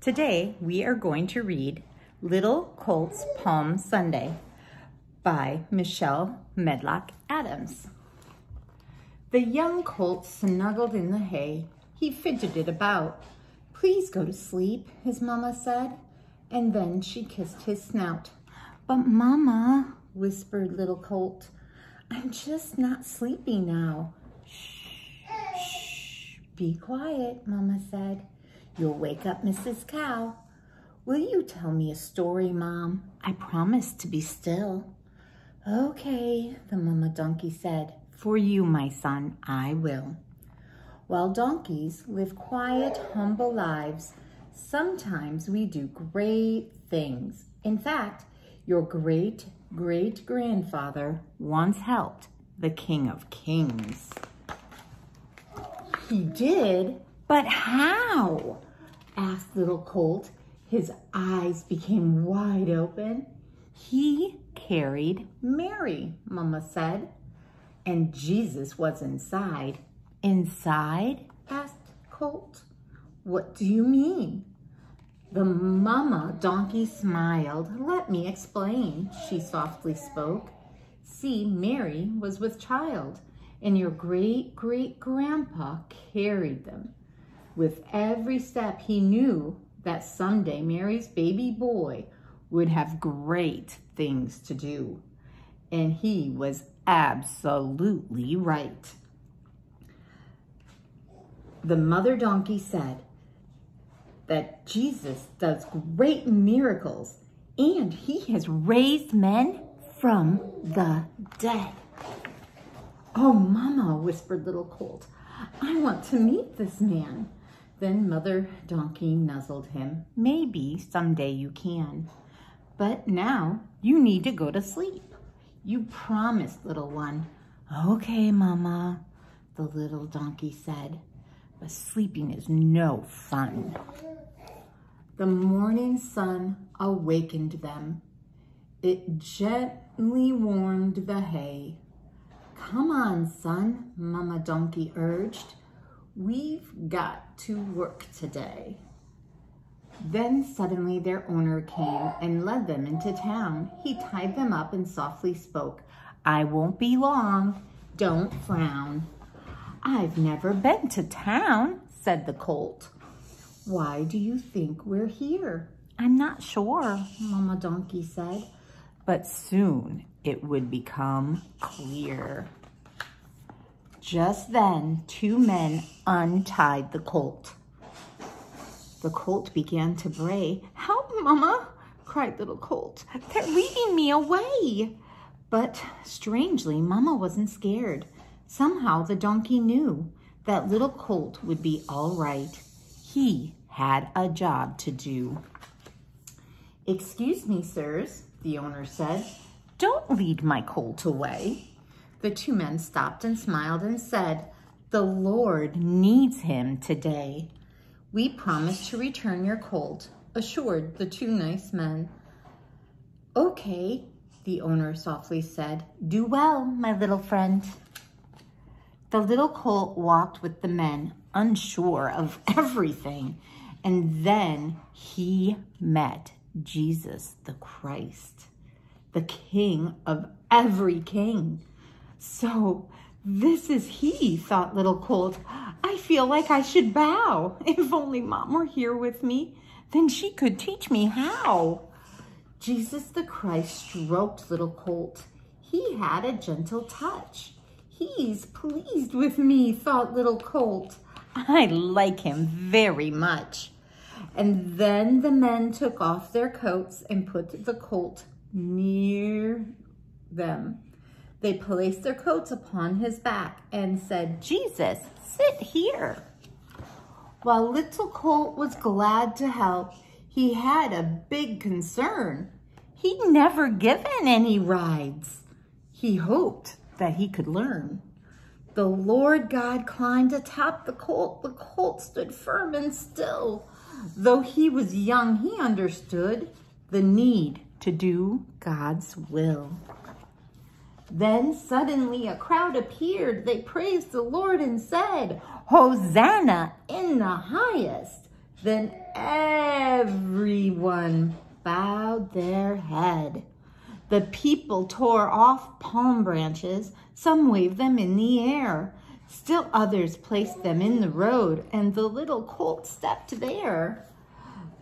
Today we are going to read Little Colt's Palm Sunday by Michelle Medlock Adams. The young colt snuggled in the hay. He fidgeted about. Please go to sleep, his mama said, and then she kissed his snout. But mama, whispered little colt, I'm just not sleepy now. Shh, shh, be quiet, mama said. You'll wake up Mrs. Cow. Will you tell me a story, Mom? I promise to be still. Okay, the mama donkey said. For you, my son, I will. While donkeys live quiet, humble lives, sometimes we do great things. In fact, your great great grandfather once helped the King of Kings. He did? But how? Asked little Colt. His eyes became wide open. He carried Mary, Mama said, and Jesus was inside. Inside? asked Colt. What do you mean? The mama donkey smiled. Let me explain, she softly spoke. See, Mary was with child, and your great-great-grandpa carried them. With every step, he knew that someday Mary's baby boy would have great things to do. And he was absolutely right. The mother donkey said that Jesus does great miracles and he has raised men from the dead. Oh, Mama, whispered little Colt, I want to meet this man. Then Mother Donkey nuzzled him. Maybe someday you can. But now you need to go to sleep. You promised, little one. Okay, Mama, the little donkey said. But sleeping is no fun. The morning sun awakened them. It gently warmed the hay. Come on, son, Mama Donkey urged. We've got to work today. Then suddenly their owner came and led them into town. He tied them up and softly spoke. I won't be long. Don't frown. I've never been to town, said the colt. Why do you think we're here? I'm not sure, Mama Donkey said. But soon it would become clear. Just then, two men untied the colt. The colt began to bray. Help, Mama, cried little colt. They're leading me away. But strangely, Mama wasn't scared. Somehow the donkey knew that little colt would be all right. He had a job to do. Excuse me, sirs, the owner said. Don't lead my colt away. The two men stopped and smiled and said, The Lord needs him today. We promise to return your colt, assured the two nice men. Okay, the owner softly said. Do well, my little friend. The little colt walked with the men, unsure of everything. And then he met Jesus the Christ, the King of every king. So this is he, thought little Colt. I feel like I should bow. If only mom were here with me, then she could teach me how. Jesus the Christ stroked little Colt. He had a gentle touch. He's pleased with me, thought little Colt. I like him very much. And then the men took off their coats and put the colt near them. They placed their coats upon his back and said, Jesus, sit here. While little Colt was glad to help, he had a big concern. He'd never given any rides. He hoped that he could learn. The Lord God climbed atop the colt. The colt stood firm and still. Though he was young, he understood the need to do God's will. Then suddenly a crowd appeared. They praised the Lord and said, Hosanna in the highest. Then everyone bowed their head. The people tore off palm branches. Some waved them in the air. Still others placed them in the road, and the little colt stepped there.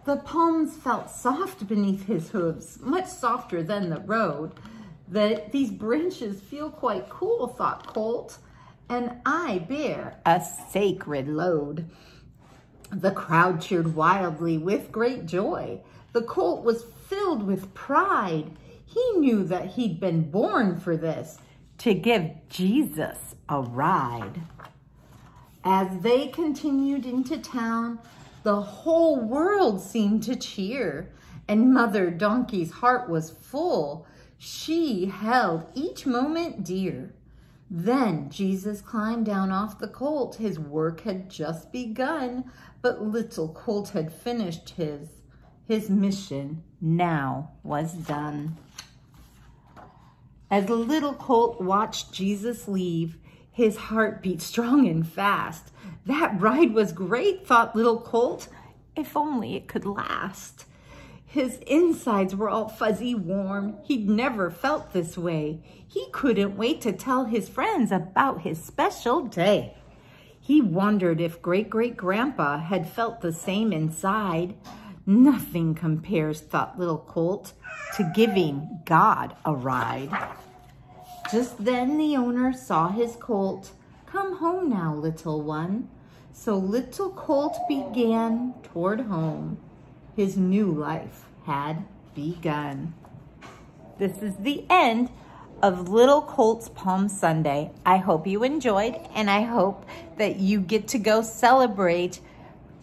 The palms felt soft beneath his hooves, much softer than the road. That these branches feel quite cool, thought Colt, and I bear a sacred load. The crowd cheered wildly with great joy. The colt was filled with pride. He knew that he'd been born for this, to give Jesus a ride. As they continued into town, the whole world seemed to cheer, and Mother Donkey's heart was full. She held each moment dear. Then Jesus climbed down off the colt. His work had just begun, but little colt had finished his. His mission now was done. As little colt watched Jesus leave, his heart beat strong and fast. That ride was great, thought little colt. If only it could last. His insides were all fuzzy warm. He'd never felt this way. He couldn't wait to tell his friends about his special day. He wondered if great-great-grandpa had felt the same inside. Nothing compares, thought little Colt, to giving God a ride. Just then the owner saw his colt. Come home now, little one. So little Colt began toward home his new life had begun. This is the end of Little Colt's Palm Sunday. I hope you enjoyed and I hope that you get to go celebrate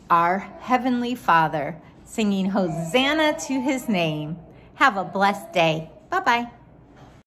our Heavenly Father singing Hosanna to his name. Have a blessed day. Bye-bye.